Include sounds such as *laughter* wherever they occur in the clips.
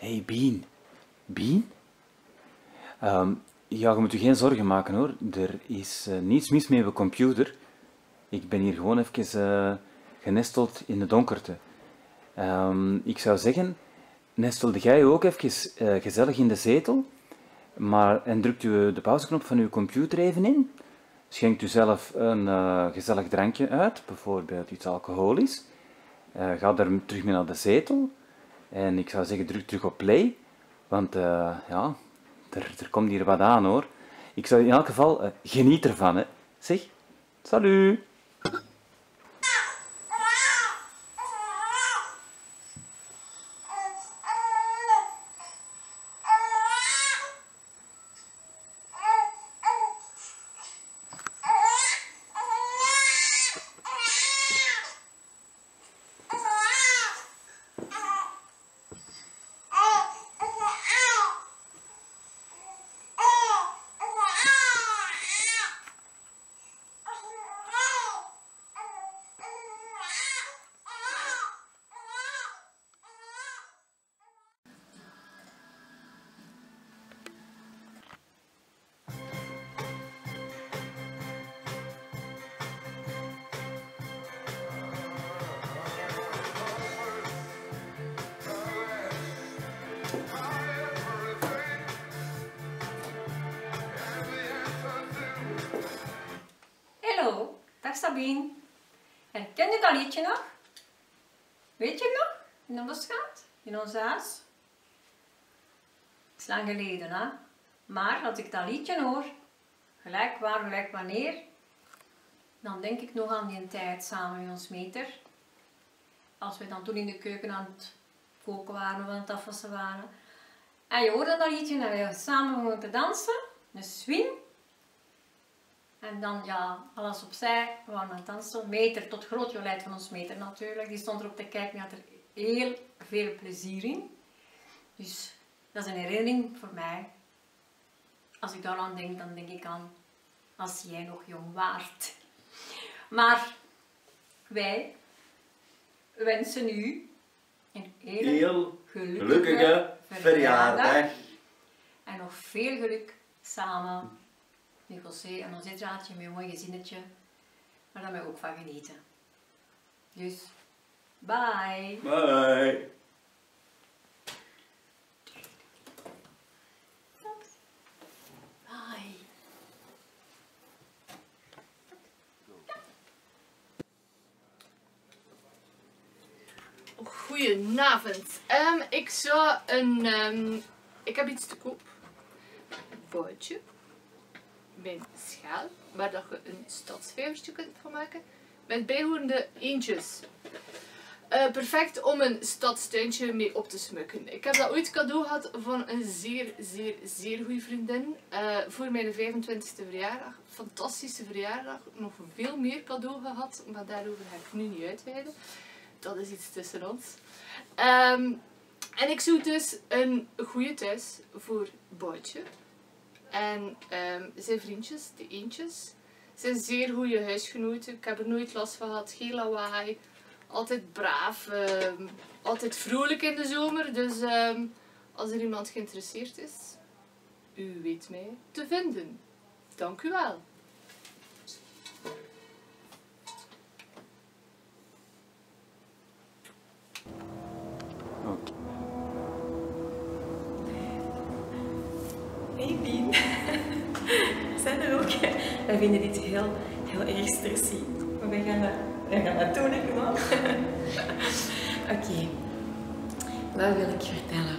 Hey Bien. Bien? Ehm, ja, je moet je geen zorgen maken hoor. Er is eh, niets mis met je computer. Ik ben hier gewoon even eh, genesteld in de donkerte. Ehm, ik zou zeggen, nestelde jij ook even eh, gezellig in de zetel, maar, en drukt u de pauzeknop van uw computer even in. Schenkt u zelf een gezellig drankje uit, bijvoorbeeld iets alcoholisch. ga daar terug mee naar de zetel. En ik zou zeggen, druk terug op play. Want ja, er, er komt hier wat aan hoor. Ik zou in elk geval uh, geniet ervan. Hè. Zeg, salut! Sabine. ken je dat liedje nog? Weet je nog? In de bosgaat? In ons huis? Het is lang geleden, hè? Maar als ik dat liedje hoor, gelijk waar, gelijk wanneer, dan denk ik nog aan die tijd samen met ons meter. Als we dan toen in de keuken aan het koken waren of aan het afwassen waren. En je hoorde dat liedje en we samen te dansen. Een swing. En dan ja, alles opzij, we waren aan het dansen. Meter, tot groot jolijt van ons meter natuurlijk. Die stond erop te kijken, die had er heel veel plezier in. Dus dat is een herinnering voor mij. Als ik daaraan denk, dan denk ik aan als jij nog jong waart. Maar wij wensen u een hele heel gelukkige, gelukkige verjaardag. En nog veel geluk samen José en ons draadje met een mooi gezinnetje. Maar daar mag ik ook van genieten. Dus, bye! Bye! Bye! Goedenavond. Um, ik zou een... Um, ik heb iets te koop. Een bootje schaal, waar dat je een stadsvijvertje kunt maken, met bijhorende eentjes. Uh, perfect om een stadstuintje mee op te smukken. Ik heb dat ooit cadeau gehad van een zeer, zeer, zeer goede vriendin. Uh, voor mijn 25e verjaardag. Fantastische verjaardag. Nog veel meer cadeau gehad, maar daarover ga ik nu niet uitweiden. Dat is iets tussen ons. Um, en ik zoek dus een goede thuis voor Boutje. En um, zijn vriendjes, de eentjes, zijn zeer goede huisgenoten. Ik heb er nooit last van gehad. Geen lawaai. Altijd braaf. Um, altijd vrolijk in de zomer. Dus um, als er iemand geïnteresseerd is, u weet mij te vinden. Dank u wel. Wij vinden dit heel, heel erg stressy. Maar wij gaan dat, wij gaan dat doen, hè, *laughs* Oké. Wat wil ik vertellen?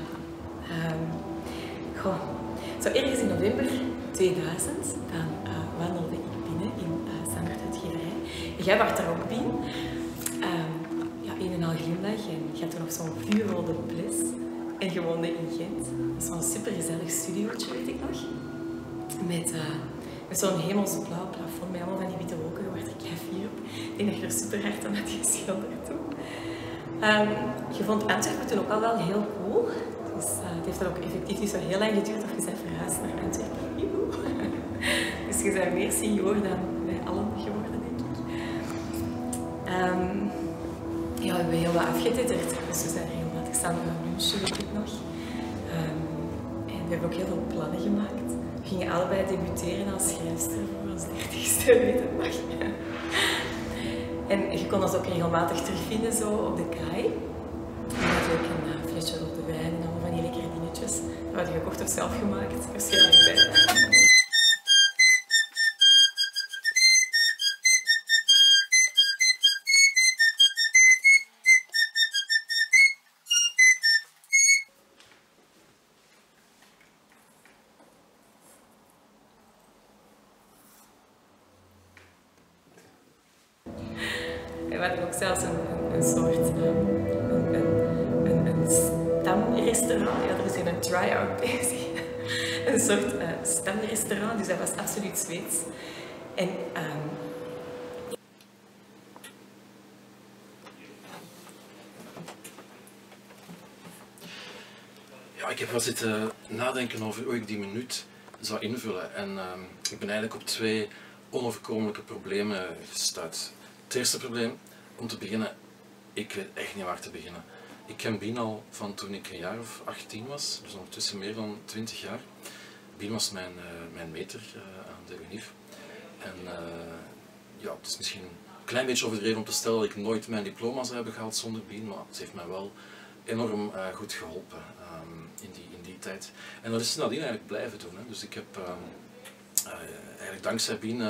Um, goh. Zo ergens in november 2000, dan uh, wandelde ik binnen in uh, Sandert Uitgeverij. Jij wacht daar ook binnen. Um, ja, een en al glimlach en je had er nog zo'n vuurrode bles. En je woonde in Gent. Zo'n supergezellig studiootje, weet ik nog. Met, uh, met zo'n hemelsblauw plafond met allemaal van die witte wolken. Je werd er op. Ik denk dat je er super hard aan had geschilderd toen. Um, je vond Antwerpen toen ook al wel heel cool. Dus uh, het heeft dan ook effectief niet zo heel lang geduurd of je bent verhuisd naar Antwerpen. *laughs* dus je bent meer senior dan wij allen geworden, denk ik. Um, ja, we hebben heel wat afgetitterd. Dus we zijn wat gestaan gaan lunchen, weet ik nog. Ehm, en we hebben ook heel veel plannen gemaakt. Gingen allebei debuteren als schrijfster voor ons dertigste, weet het nog. En je kon ons ook regelmatig terugvinden zo op de kaai. En natuurlijk een uh, flesje rode wijn en allemaal van die lekkere dingetjes. Dat hadden we gekocht of zelf gemaakt, waarschijnlijk bij. Zelfs een, een, soort een, een, een, stamrestaurant. Ja, er is een try-out bezig. *laughs* een soort uh, stamrestaurant, dus dat was absoluut Zweeds. En um, Ja, ik heb wel zitten nadenken over hoe ik die minuut zou invullen. En ehm, ik ben eigenlijk op twee onoverkomelijke problemen gestuurd. Het eerste probleem, om te beginnen, ik weet echt niet waar te beginnen. Ik ken Bien al van toen ik een jaar of 18 was, dus ondertussen meer dan 20 jaar. Bien was mijn, uh, mijn meter uh, aan de UNIF. En uh, ja, het is misschien een klein beetje overdreven om te stellen dat ik nooit mijn diploma zou hebben gehaald zonder Bien, maar ze heeft mij wel enorm goed geholpen um, in, die, in die tijd. En dat is nadien eigenlijk blijven doen. Hè. Dus ik heb um, eigenlijk dankzij Bien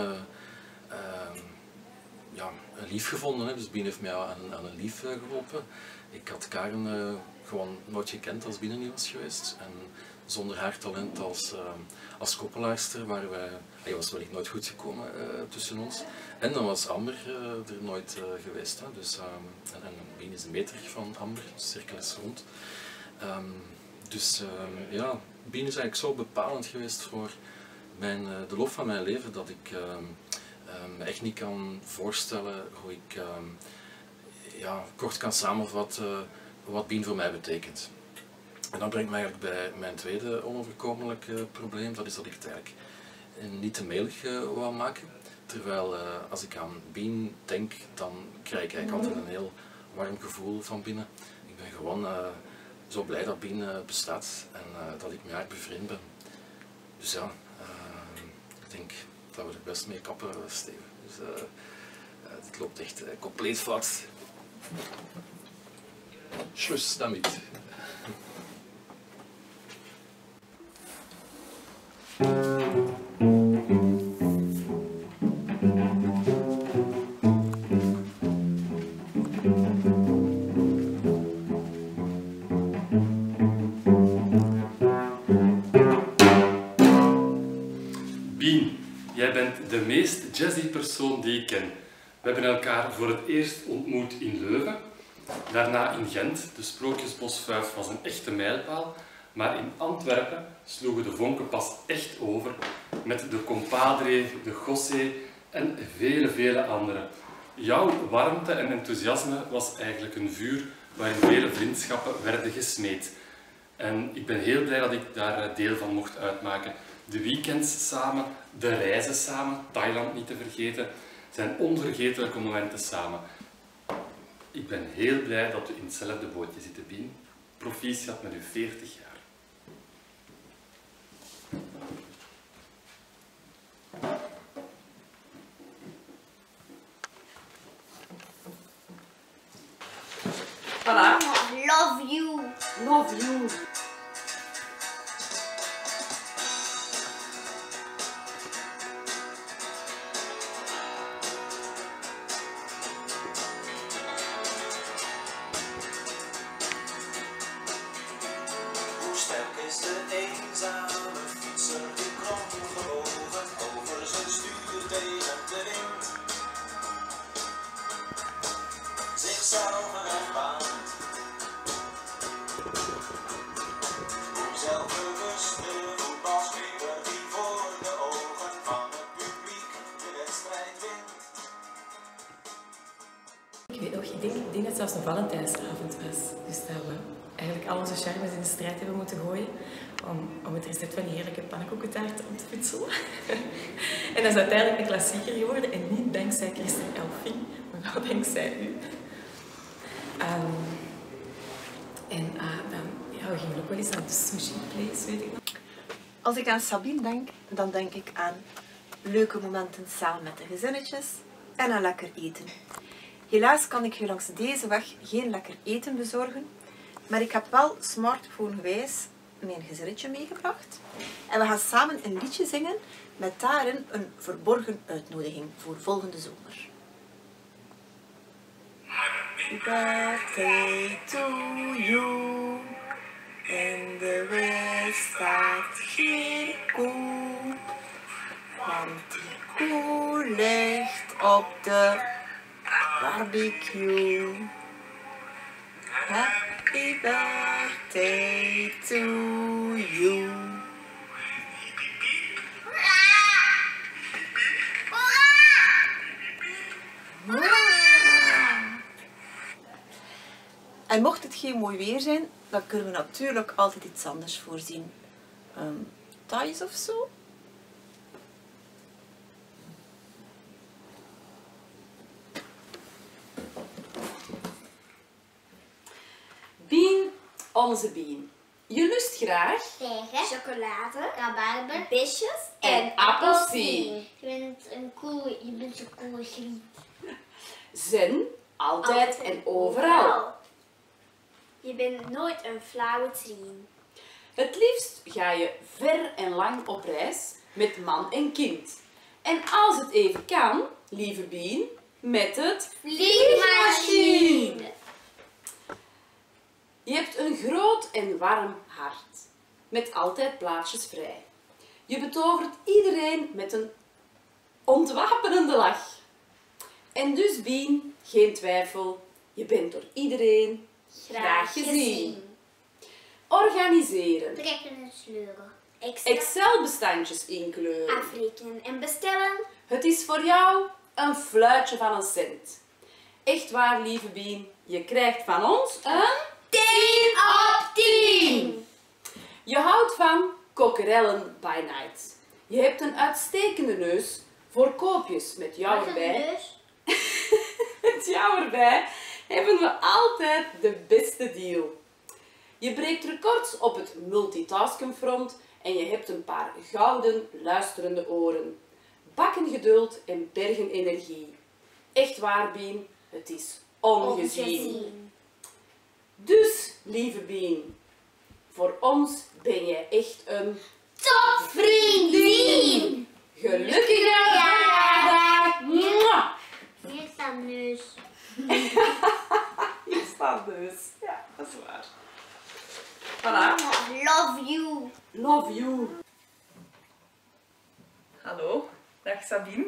ja, een lief gevonden. Hè. Dus Bien heeft mij aan, aan een lief geholpen. Ik had Karen uh, gewoon nooit gekend als Bien niet was geweest. En zonder haar talent als, uh, als koppelaarster waren wij, hij was wellicht nooit goed gekomen tussen ons. En dan was Amber er nooit geweest. Hè. Dus, en, en Bien is de meter van Amber, de cirkel is rond. Um, dus um, ja, Bien is eigenlijk zo bepalend geweest voor mijn, de loop van mijn leven dat ik me echt niet kan voorstellen hoe ik um, ja, kort kan samenvatten wat Bien voor mij betekent. En dat brengt mij eigenlijk bij mijn tweede onoverkomelijk probleem, dat is dat ik het eigenlijk niet te melig uh, wou maken. Terwijl uh, als ik aan Bien denk, dan krijg ik eigenlijk altijd een heel warm gevoel van binnen. Ik ben gewoon zo blij dat Bien bestaat en dat ik met haar bevriend ben. Dus ja, ik denk dat we er best mee kappen, Steven. Dus uh, dit loopt echt compleet fout. Schluss damit. Die ik ken. We hebben elkaar voor het eerst ontmoet in Leuven, daarna in Gent. De Sprookjesbosvuif was een echte mijlpaal, maar in Antwerpen sloegen de vonken pas echt over met de compadre, de Gossé en vele, vele anderen. Jouw warmte en enthousiasme was eigenlijk een vuur waarin vele vriendschappen werden gesmeed. En ik ben heel blij dat ik daar deel van mocht uitmaken. De weekends samen, de reizen samen, Thailand niet te vergeten, zijn onvergetelijke momenten samen. Ik ben heel blij dat we in hetzelfde bootje zitten, Bien. Proficiat met uw 40 jaar. Weet nog, ik denk, dat het zelfs een Valentijnsavond was. Dus dat we eigenlijk al onze charmes in de strijd hebben moeten gooien om, om het recept van heerlijke pannenkoekentaart om te futselen. *laughs* en dat is uiteindelijk een klassieker geworden en niet dankzij Christen Elfing, maar wel dankzij u. Um, en uh, dan, ja, we gingen ook wel eens naar de sushi place, weet ik nog. Als ik aan Sabine denk, dan denk ik aan leuke momenten samen met de gezinnetjes en aan lekker eten. Helaas kan ik je langs deze weg geen lekker eten bezorgen, maar ik heb wel smartphonegewijs mijn gezinnetje meegebracht. En we gaan samen een liedje zingen met daarin een verborgen uitnodiging voor volgende zomer. Happy birthday to you. In de wereld staat geen koe. Want die koe ligt op de barbecue. Happy birthday to you. En mocht het geen mooi weer zijn, dan kunnen we natuurlijk altijd iets anders voorzien. Um, Thais of zo? Bien, onze Bien. Je lust graag chocolade, rabarber, besjes en appelsien. Je bent een cool, je bent zo cool griet. Zen, altijd en overal. Je bent nooit een flauwe trien. Het liefst ga je ver en lang op reis met man en kind. En als het even kan, lieve Bien, met het Vliegmachine. Je hebt een groot en warm hart, met altijd plaatsjes vrij. Je betovert iedereen met een ontwapenende lach. En dus, Bien, geen twijfel, je bent door iedereen graag gezien. Organiseren, Trekken en sleuren. Excel-bestandjes inkleuren. afrekenen en bestellen. Het is voor jou een fluitje van een cent. Echt waar, lieve Bien, je krijgt van ons een 10 op 10. Je houdt van kokerellen by night. Je hebt een uitstekende neus voor koopjes. Met jou erbij, *laughs* met jou erbij hebben we altijd de beste deal. Je breekt records op het multitasken front en je hebt een paar gouden luisterende oren. Bakken geduld en bergen energie. Echt waar, Bien, het is ongezien. Dus, lieve Bien, voor ons ben jij echt een Topvriendin. gelukkige verjaardag. Hier staat neus. Hier staat dus. Ja, dat is waar. Voilà. Love you. Love you. Hallo, dag Sabine.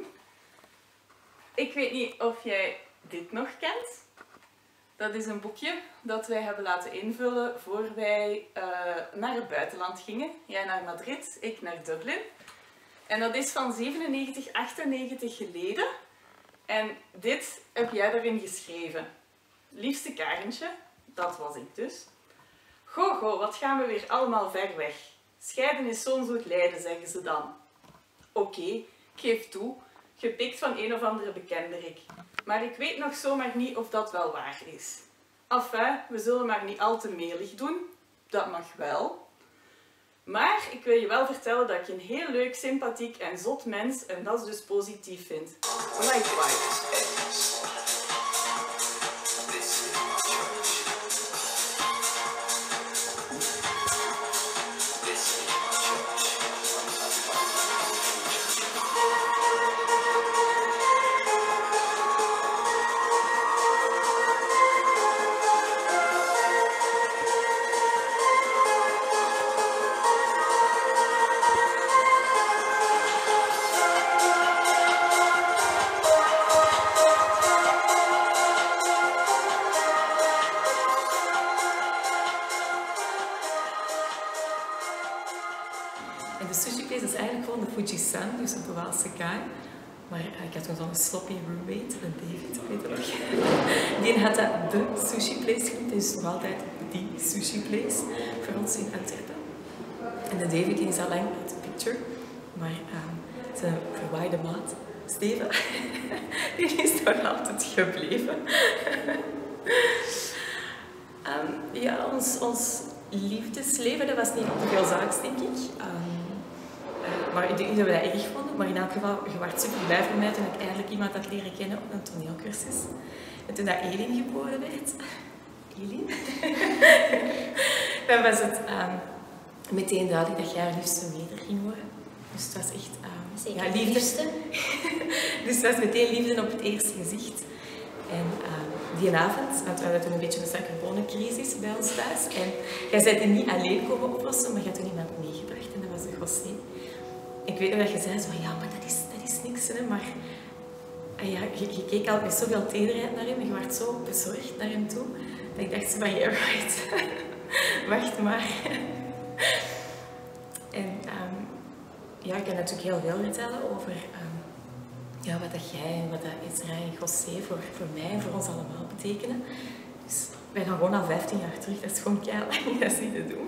Ik weet niet of jij dit nog kent. Dat is een boekje dat wij hebben laten invullen voor wij eh, naar het buitenland gingen. Jij naar Madrid, ik naar Dublin. En dat is van 97, 98 geleden. En dit heb jij daarin geschreven. Liefste Karentje, dat was ik dus. Goh, goh, wat gaan we weer allemaal ver weg. Scheiden is zo'n zoet lijden, zeggen ze dan. Oké, ik geef toe, gepikt van een of andere bekenderik. Maar ik weet nog zomaar niet of dat wel waar is. Enfin, we zullen maar niet al te melig doen. Dat mag wel. Maar ik wil je wel vertellen dat ik een heel leuk, sympathiek en zot mens en dat is dus positief vind. Likewise. Sushi place is eigenlijk gewoon de Fuji-san, dus de Waalse kaai. Maar eh, ik had zo'n sloppy roommate, een David, weet. *laughs* Die had dat de sushi place genoemd. Is nog altijd die sushi place voor ons in Antwerpen. En de David is al lang de picture, maar ehm, zijn verwaaide maat, Steven, *laughs* die is nog altijd gebleven. *laughs* Ehm, ja, ons, ons liefdesleven, dat was niet te veel zaaks, denk ik. Um, uh, maar ik denk niet dat we dat erg vonden. Maar in elk geval, je werd super blij voor mij toen ik eindelijk iemand had leren kennen op een toneelcursus. En toen dat Elin geboren werd... Elin? *laughs* dan was het um, meteen duidelijk dat jij haar liefste meter ging worden. Dus het was echt... Um, Zeker ja, liefde. *laughs* dus het was meteen liefde op het eerste gezicht. En uh, die avond, want we hadden toen een beetje een suikerbonencrisis bij ons thuis. En jij bent er niet alleen komen oplossen, maar je had toen iemand meegebracht en dat was de José. Ik weet nog dat je zei van ja, maar dat is, dat is niks, hè, maar en ja, je, keek altijd met zoveel tederheid naar hem en je werd zo bezorgd naar hem toe. Dat ik dacht van, yeah, *laughs* right. Wacht maar. en um, ja, ik kan natuurlijk heel veel vertellen over um, ja, wat dat jij en wat dat Ezra en José voor, voor mij en voor ons allemaal betekenen. Dus wij gaan gewoon al 15 jaar terug. Dat is gewoon keihard *laughs* dat niet te doen.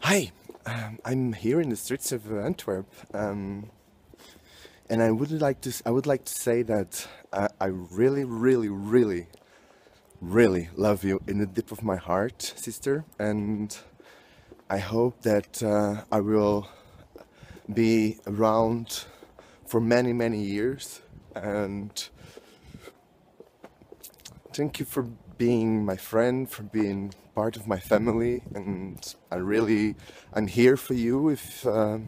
Hi, um, I'm here in the streets of Antwerp. Um, and I would like to I would like to say that I, I really, really, really, really love you in the deep of my heart, sister. And I hope that uh, I will be around for many, many years. And thank you for being my friend, for being part of my family. And I really, I'm here for you if uh,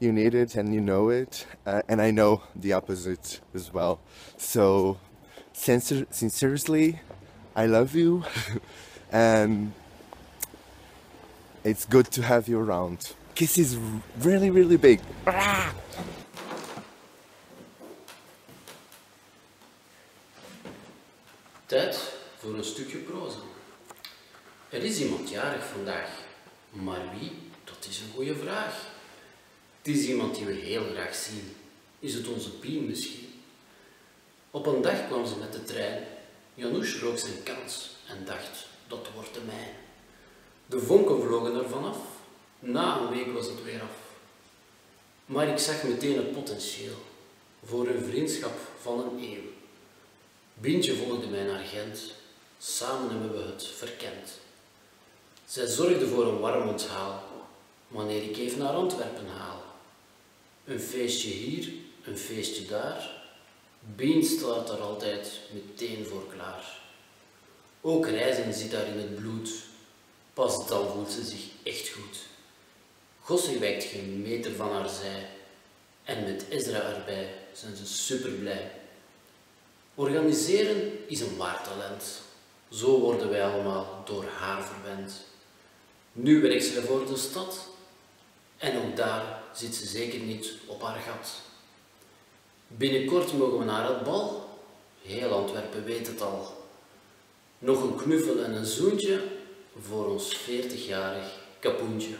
you need it and you know it. Uh, and I know the opposite as well. So, sincer- sincerely, I love you. *laughs* and it's good to have you around. Kiss is really, really big. Tijd voor een stukje proza. Er is iemand jarig vandaag, maar wie? Dat is een goede vraag. Het is iemand die we heel graag zien. Is het onze Pien misschien? Op een dag kwam ze met de trein. Janusz rook zijn kans en dacht, dat wordt de mijne. De vonken vlogen er vanaf. Na een week was het weer af. Maar ik zag meteen het potentieel voor een vriendschap van een eeuw. Bientje volgde mij naar Gent. Samen hebben we het verkend. Zij zorgde voor een warm onthaal, wanneer ik even naar Antwerpen haal. Een feestje hier, een feestje daar. Bien staat er altijd meteen voor klaar. Ook reizen zit daar in het bloed. Pas dan voelt ze zich echt goed. Gossie wijkt geen meter van haar zij. En met Ezra erbij zijn ze super blij. Organiseren is een waar talent. Zo worden wij allemaal door haar verwend. Nu werkt ze voor de stad. En ook daar zit ze zeker niet op haar gat. Binnenkort mogen we naar het bal. Heel Antwerpen weet het al. Nog een knuffel en een zoentje voor ons 40-jarig kapoentje.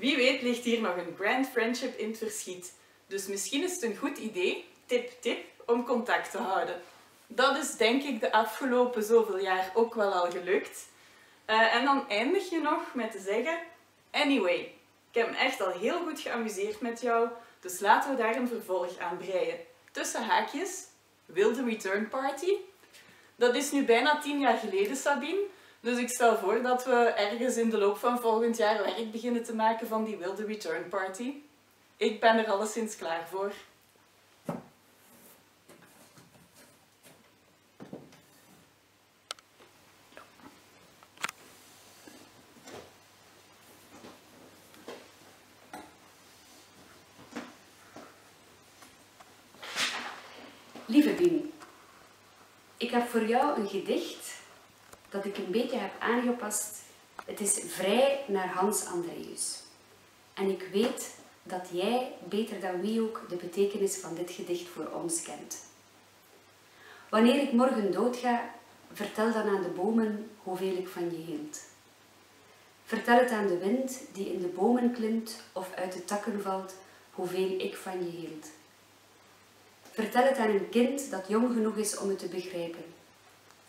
Wie weet ligt hier nog een grand friendship in het verschiet. Dus misschien is het een goed idee, tip tip, om contact te houden. Dat is denk ik de afgelopen zoveel jaar ook wel al gelukt. Uh, en dan eindig je nog met te zeggen, anyway, ik heb me echt al heel goed geamuseerd met jou, dus laten we daar een vervolg aan breien. Tussen haakjes, wilde return party. Dat is nu bijna tien jaar geleden, Sabine. Dus ik stel voor dat we ergens in de loop van volgend jaar werk beginnen te maken van die wilde return party. Ik ben er alleszins klaar voor. Lieve Bien, ik heb voor jou een gedicht dat ik een beetje heb aangepast. Het is vrij naar Hans Andreus. En ik weet dat jij, beter dan wie ook, de betekenis van dit gedicht voor ons kent. Wanneer ik morgen doodga, vertel dan aan de bomen hoeveel ik van je hield. Vertel het aan de wind die in de bomen klimt of uit de takken valt, hoeveel ik van je hield. Vertel het aan een kind dat jong genoeg is om het te begrijpen.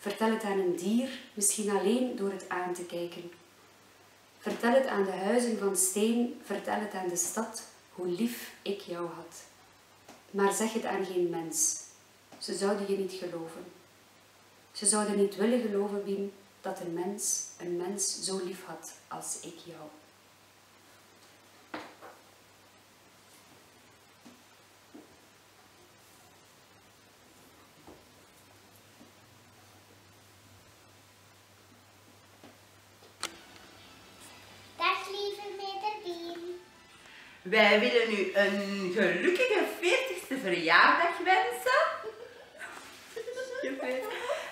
Vertel het aan een dier, misschien alleen door het aan te kijken. Vertel het aan de huizen van steen, vertel het aan de stad, hoe lief ik jou had. Maar zeg het aan geen mens. Ze zouden je niet geloven. Ze zouden niet willen geloven, Wien, dat een mens een mens zo lief had als ik jou. Dag lieve Meterbien. Wij willen u een gelukkige 40ste verjaardag wensen.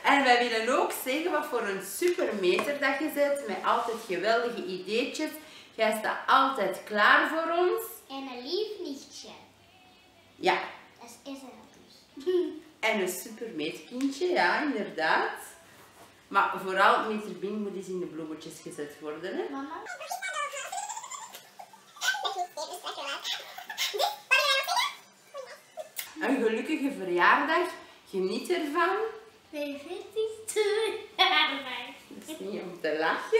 En wij willen ook zeggen wat voor een super meterdag je zet met altijd geweldige ideetjes. Jij staat altijd klaar voor ons. En een lief nichtje. Ja, Dat is Israël dus. en een super meetkindje, ja, inderdaad. Maar vooral meter Bing moet eens in de bloemetjes gezet worden. Hè? Mama? Een gelukkige verjaardag. Geniet ervan. Mijn 40ste verjaardag. Het is niet om te lachen.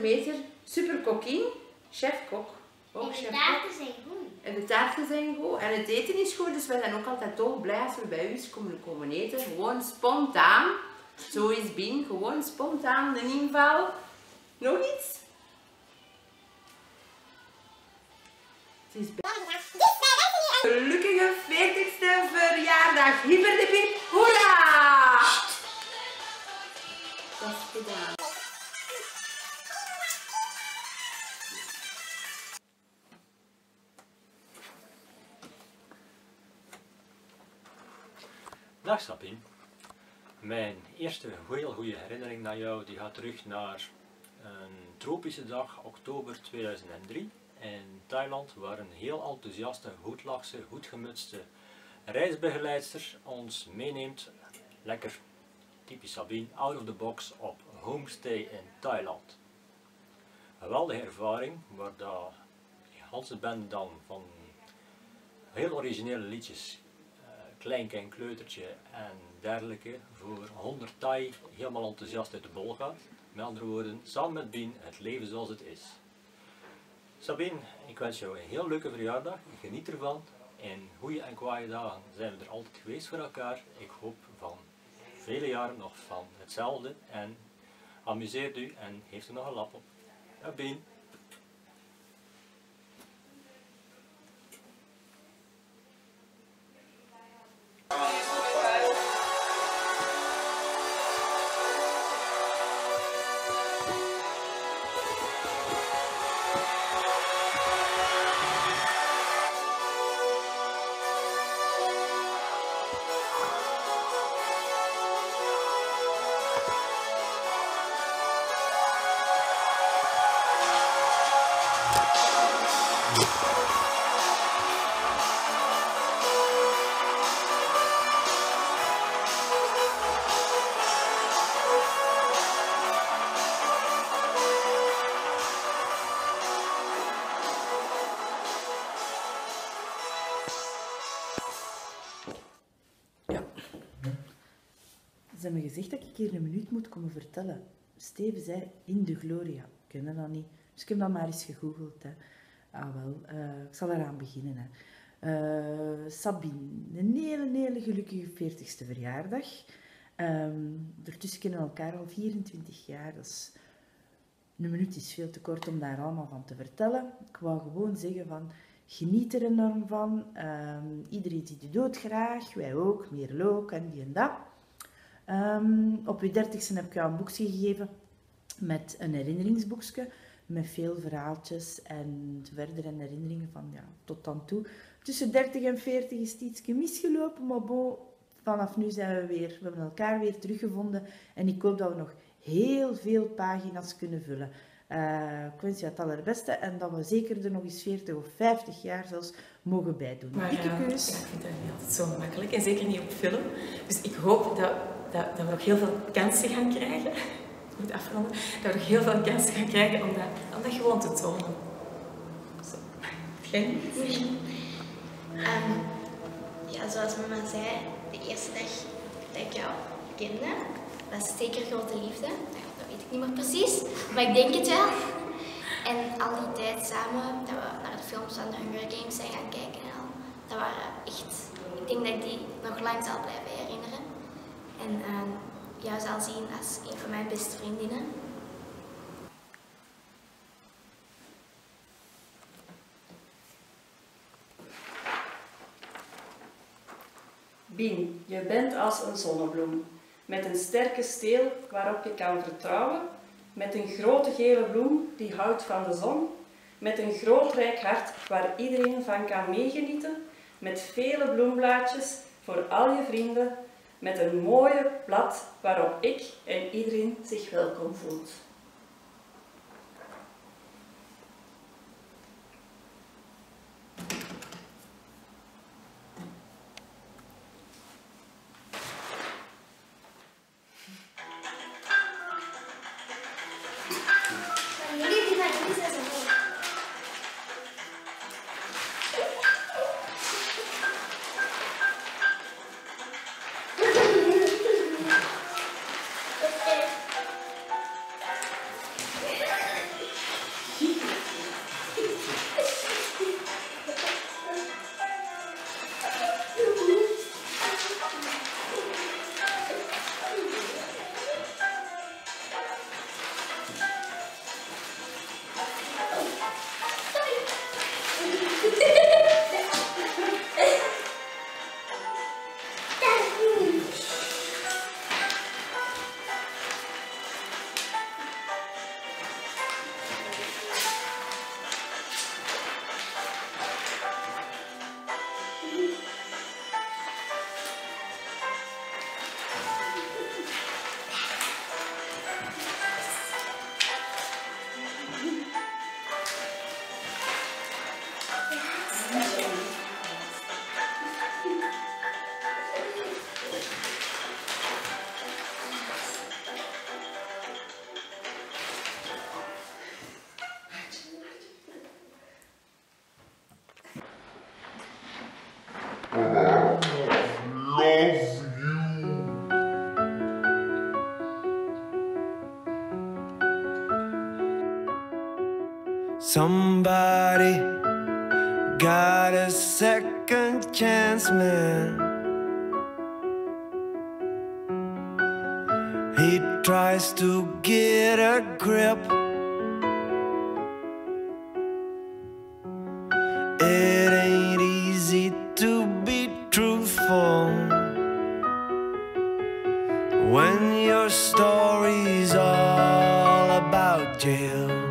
Meter, super kokkin, chef-kok. Ook En zijn goed. En de taarten zijn goed. En het eten is goed, dus wij zijn ook altijd toch blij als we bij u komen, komen eten. Gewoon spontaan. Zo is Bien, gewoon spontaan de inval. Nog iets? Het is herinnering aan jou die gaat terug naar een tropische dag, oktober 2003 in Thailand, waar een heel enthousiaste, goedlachse, goedgemutste reisbegeleidster ons meeneemt, lekker. Typisch Sabine, out of the box op homestay in Thailand. Geweldige ervaring, waar de hele band dan van heel originele liedjes eh, klein klein kleutertje en dergelijke voor 100 Thai helemaal enthousiast uit de bol gaat. Met andere woorden, samen met Bien het leven zoals het is. Sabine, ik wens jou een heel leuke verjaardag. Geniet ervan. In goede en kwaaie dagen zijn we er altijd geweest voor elkaar. Ik hoop van vele jaren nog van hetzelfde. En amuseert u en heeft u nog een lap op. Bien. Hier een minuut moet komen vertellen. Steven zei in de Gloria. Ken dat niet. Dus ik heb dat maar eens gegoogeld. Hè. Ah wel, eh, ik zal eraan beginnen. Hè. Eh, Sabine, een hele, hele gelukkige 40ste verjaardag. Ehm ondertussen kennen we elkaar al 24 jaar. Dat is, een minuut is veel te kort om daar allemaal van te vertellen. Ik wou gewoon zeggen van, geniet er enorm van. Ehm, iedereen ziet u dood graag, wij ook, meer ook en die en dat. Ehm, op uw dertigste heb ik jou een boekje gegeven met een herinneringsboekje met veel verhaaltjes en verder en herinneringen van ja, tot dan toe. Tussen 30 en 40 is het ietsje misgelopen, maar bon, vanaf nu zijn we weer, we hebben elkaar weer teruggevonden en ik hoop dat we nog heel veel pagina's kunnen vullen. Eh, ik wens je het allerbeste en dat we zeker er nog eens 40 of 50 jaar zelfs mogen bijdoen. Maar Dikke ja, keus. ja, ik vind dat niet altijd zo makkelijk en zeker niet op film. Dus ik hoop dat, dat, we nog heel veel kansen gaan krijgen. *laughs* Ik moet afronden. Dat we nog heel veel kansen gaan krijgen om dat, gewoon te tonen. Zo. Geen? Ehm, ja, zoals mama zei, de eerste dag dat ik jou kende. Is zeker grote liefde. Nou, dat weet ik niet meer precies, maar ik denk het wel. En al die tijd samen, dat we naar de films van de Hunger Games zijn gaan kijken en al, dat waren echt... Ik denk dat ik die nog lang zal blijven herinneren. En uh, jou zal zien als een van mijn beste vriendinnen. Bien, je bent als een zonnebloem, met een sterke steel waarop je kan vertrouwen, met een grote gele bloem die houdt van de zon, met een groot rijk hart waar iedereen van kan meegenieten, met vele bloemblaadjes voor al je vrienden, met een mooie blad waarop ik en iedereen zich welkom voelt. Somebody got a second chance, man. He tries to get a grip. It ain't easy to be truthful when your story's all about jail.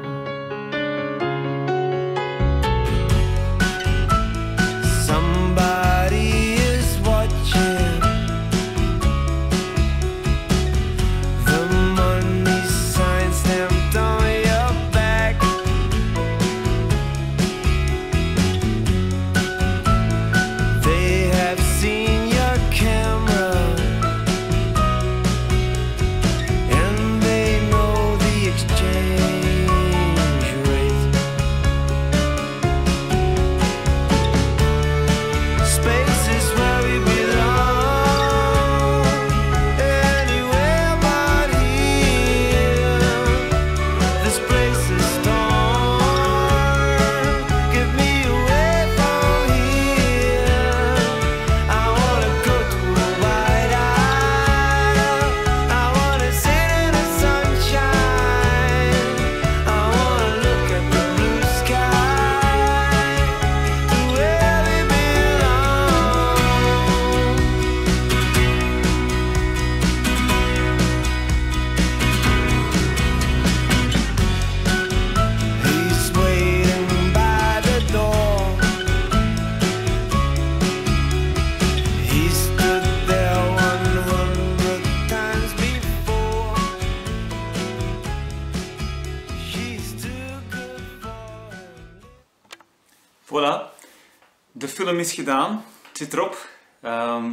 Is gedaan. Het zit erop. Ehm,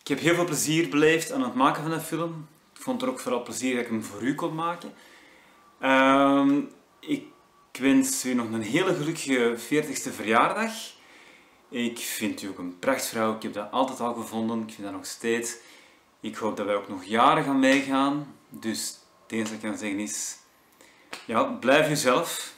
ik heb heel veel plezier beleefd aan het maken van de film. Ik vond er ook vooral plezier dat ik hem voor u kon maken. Ehm, ik wens u nog een hele gelukkige 40ste verjaardag. Ik vind u ook een prachtvrouw. Ik heb dat altijd al gevonden. Ik vind dat nog steeds. Ik hoop dat wij ook nog jaren gaan meegaan. Dus het enige wat ik kan zeggen is, ja, blijf jezelf.